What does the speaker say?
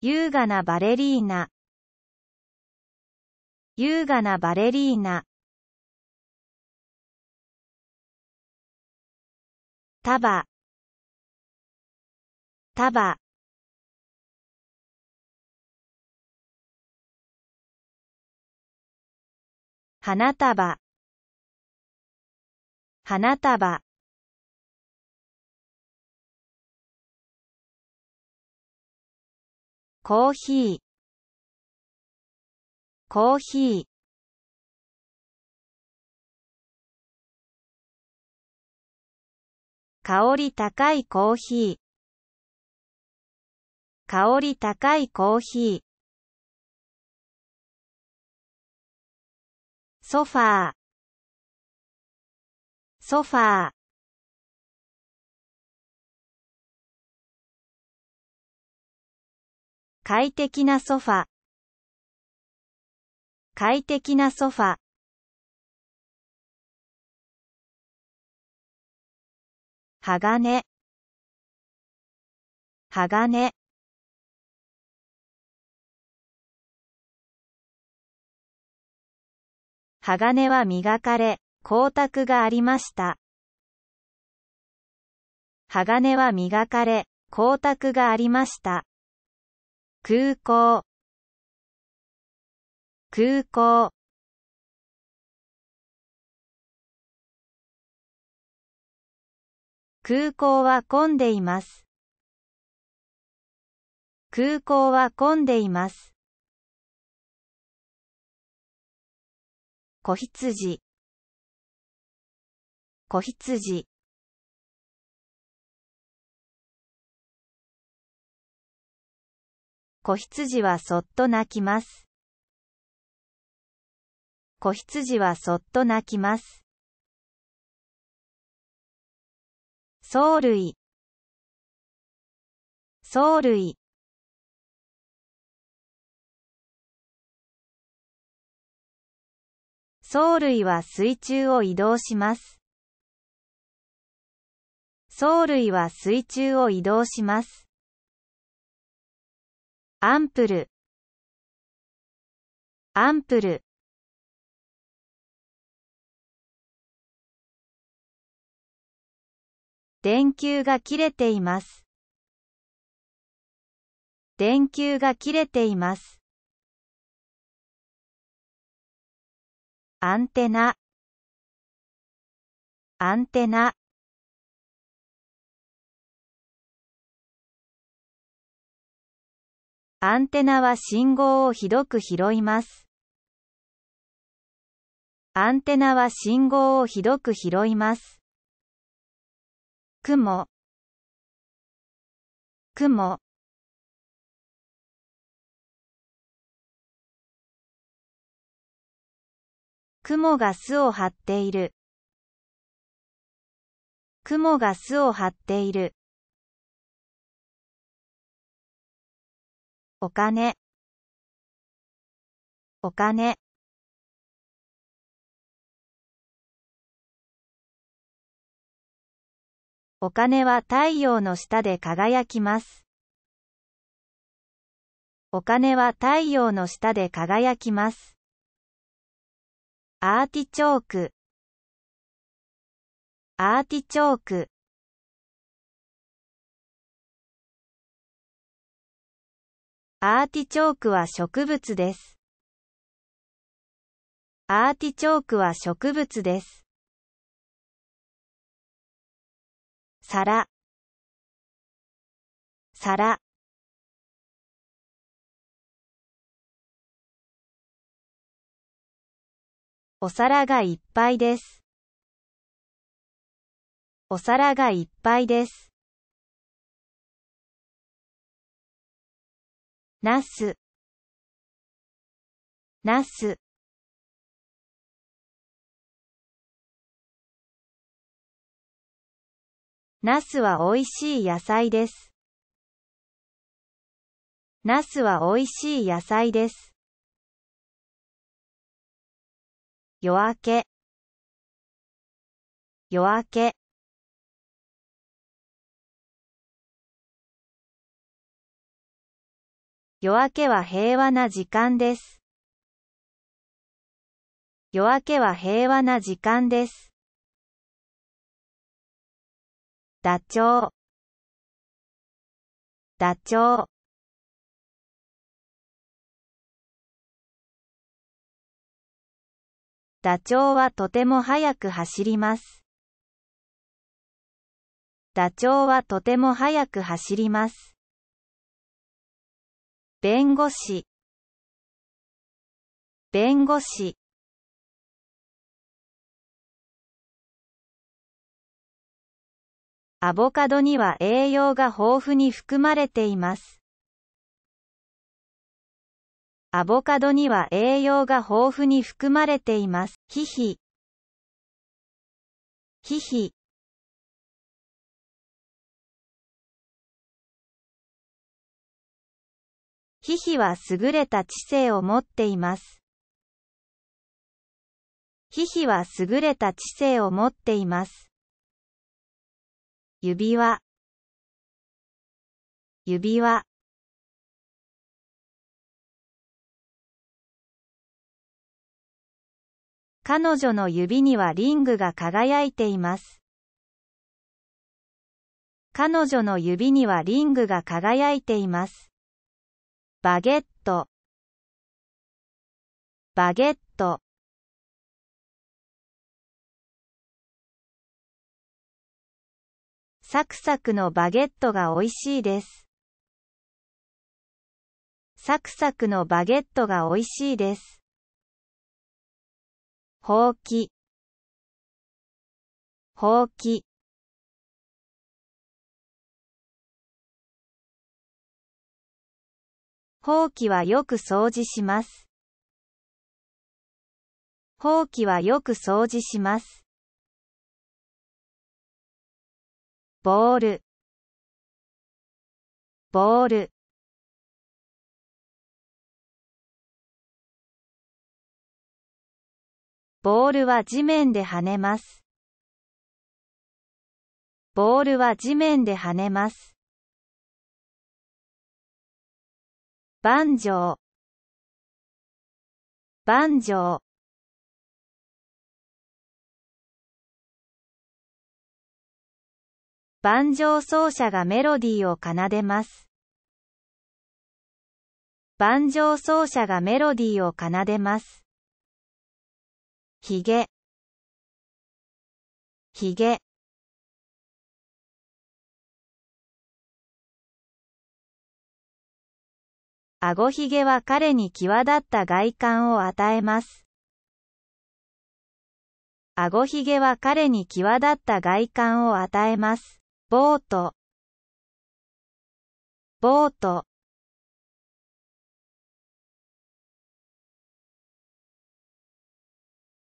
優雅なバレリーナ。優雅なバレリーナ。束。束。花束。花束。コーヒー。コーヒー。香り高いコーヒー。香り高いコーヒー。ソファー。ソファー。快適なソファ快適なソファ鋼鋼鋼は磨かれ、光沢がありました。鋼は磨かれ、光沢がありました。空港空港空港は混んでいます。空港は混んでいます。子羊子羊子羊はそっと泣きます。子羊はそっと泣きます。藻類藻類藻類は水中を移動します。藻類は水中を移動します。アンプルアンプル電球が切れています。電球が切れています。アンテナアンテナアンテナは信号をひどく拾います。アンテナは信号をひどく拾います。雲雲雲が巣を張っている。雲が巣を張っている。お金お金お金は太陽の下で輝きます。お金は太陽の下で輝きます。アーティチョークアーティチョークアーティチョークは植物です。アーティチョークは植物です。皿皿お皿がいっぱいです。お皿がいっぱいです。なすなすナスは美味しい野菜です。ナスは美味しい野菜です。夜明け夜明け夜明けは平和な時間です。夜明けは平和な時間です。ダチョウダチョウダチョウはとても速く走ります。ダチョウはとても速く走ります。弁護士弁護士アボカドには栄養が豊富に含まれています。アボカドには栄養が豊富に含まれています。ひひ。ひひ。ヒヒは優れた知性を持っています。ヒヒは優れた知性を持っています。指輪指輪彼女の指にはリングが輝いています。彼女の指にはリングが輝いています。バゲットバゲットサクサクのバゲットが美味しいです。サクサクのバゲットが美味しいです。ほうきほうきほうきはよく掃除します。ほうきはよく掃除します。ボールボールボールは地面で跳ねます。ボールは地面で跳ねます。バンジョーバンジョーバンジョー奏者がメロディーを奏でます。バンジョー奏者がメロディーを奏でます。ひげひげ顎ひげは彼に際立った外観を与えます。顎ひげは彼に際立った外観を与えます。ボートボート